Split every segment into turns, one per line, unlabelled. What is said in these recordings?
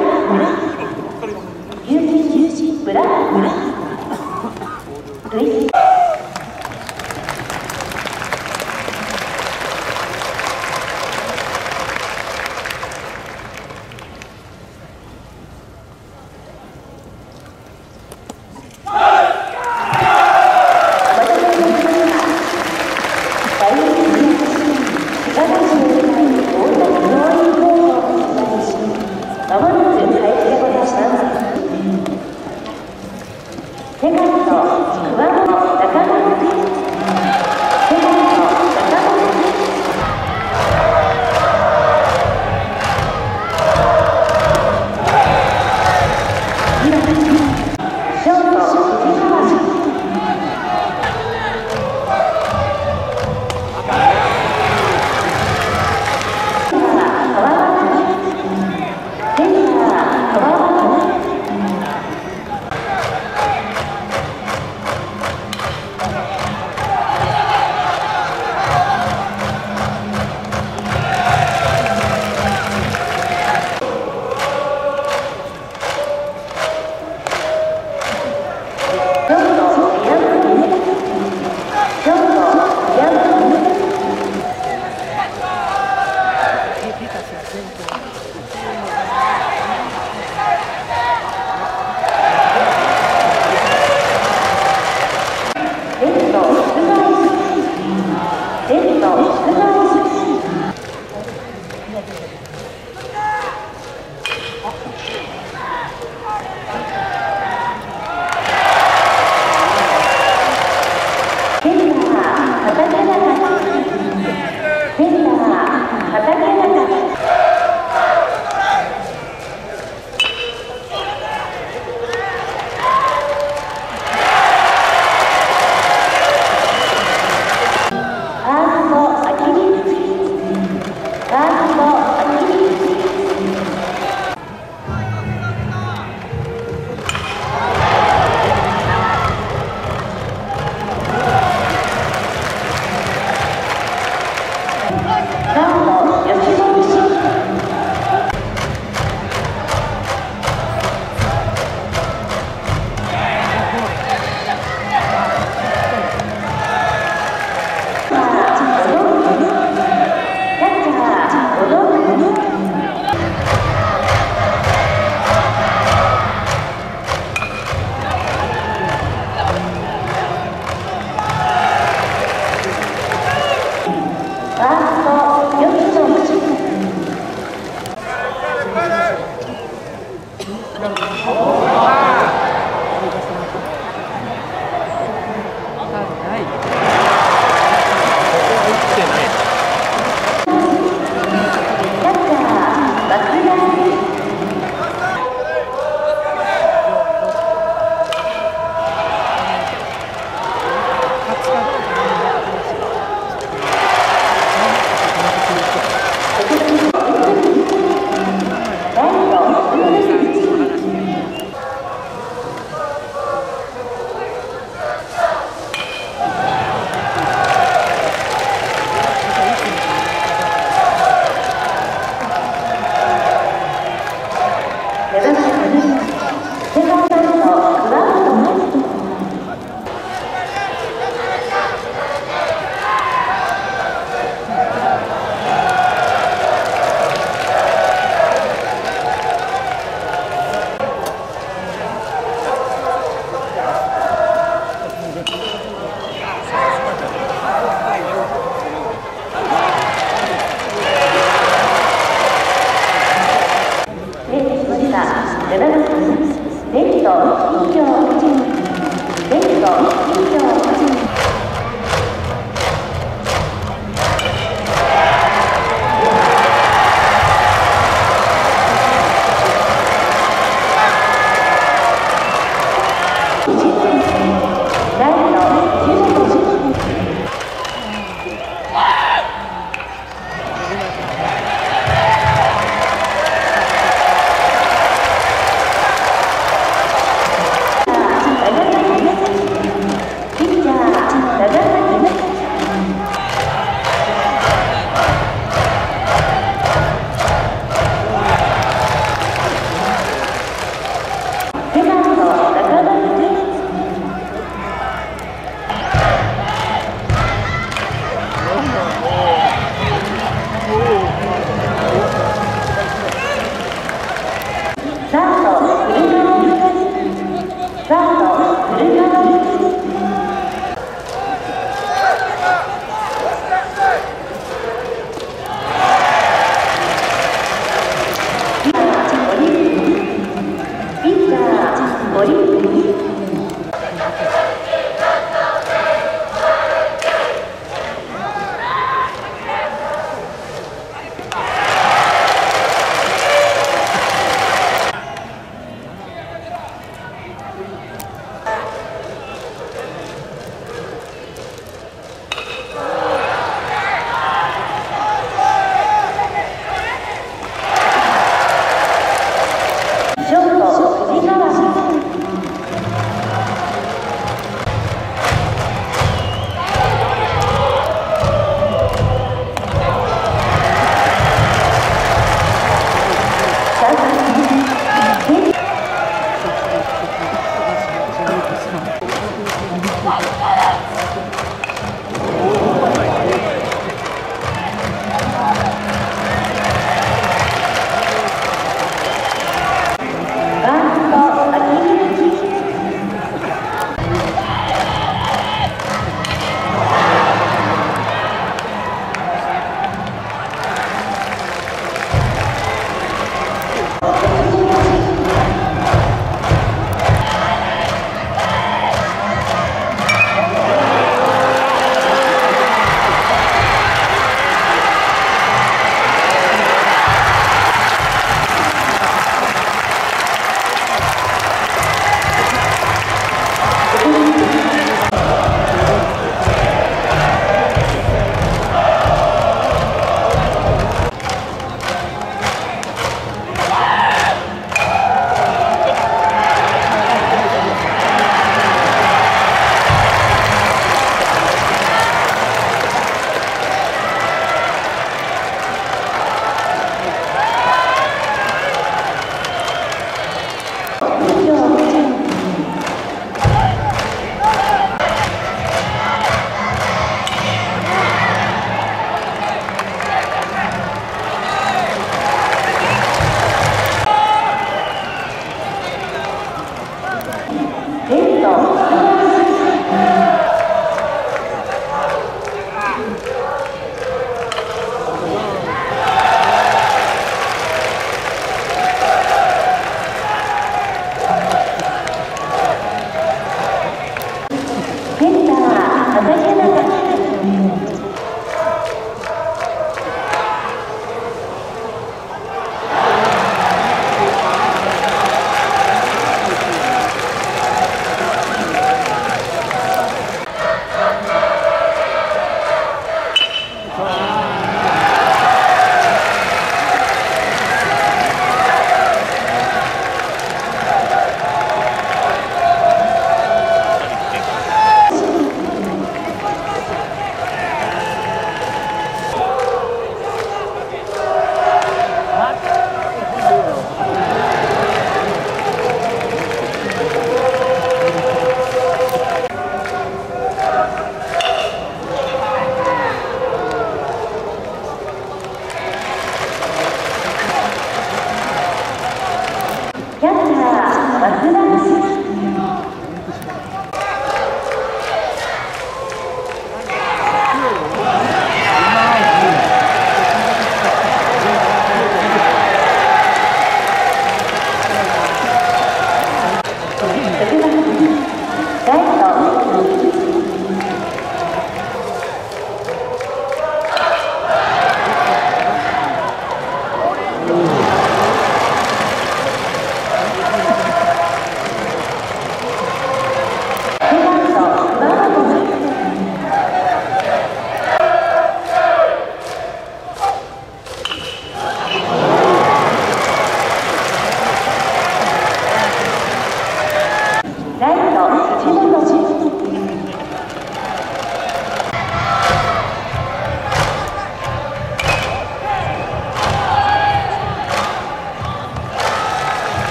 ラブラ友人友人ブラブラン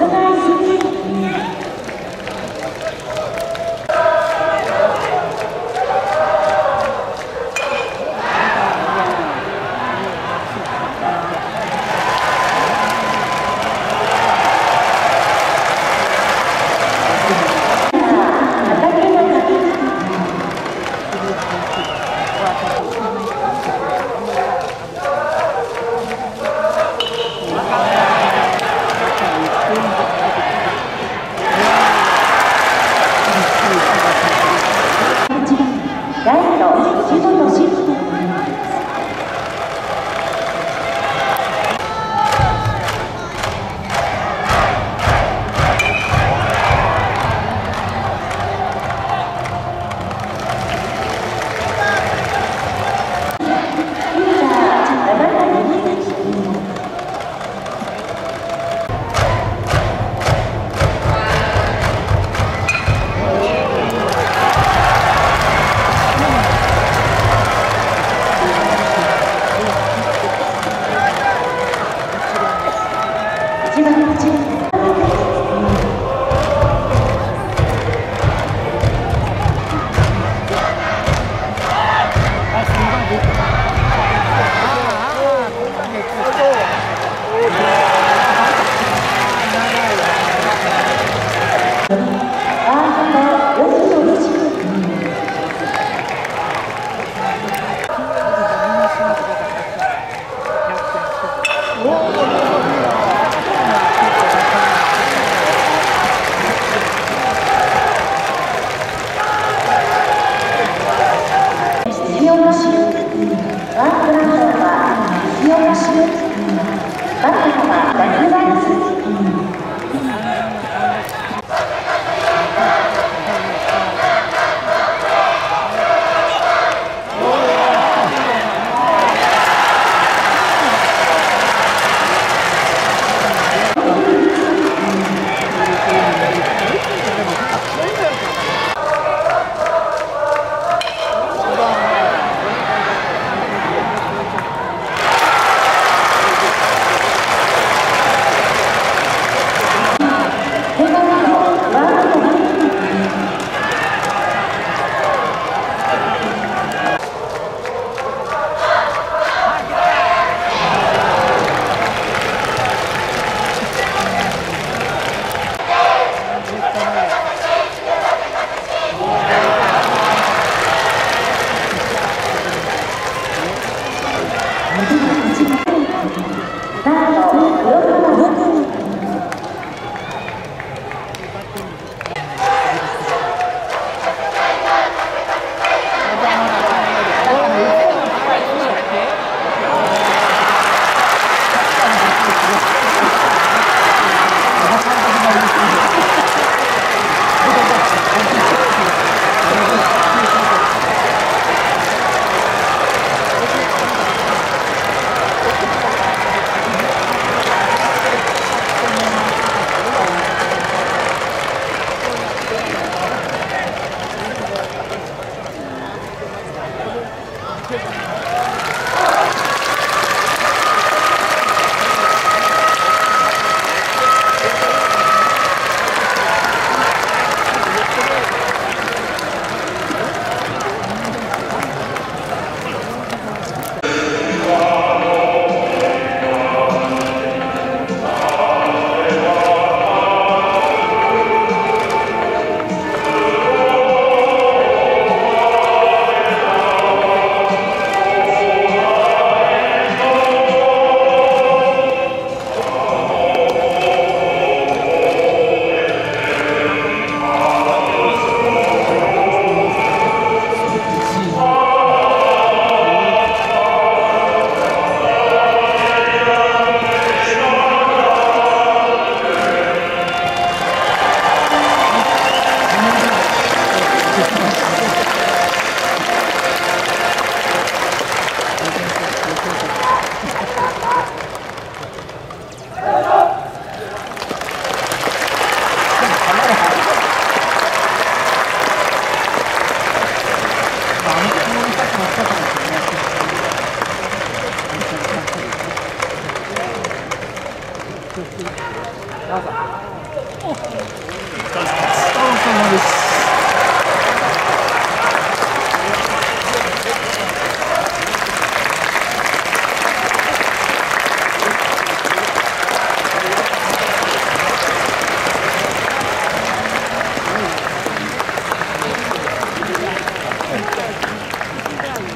The guys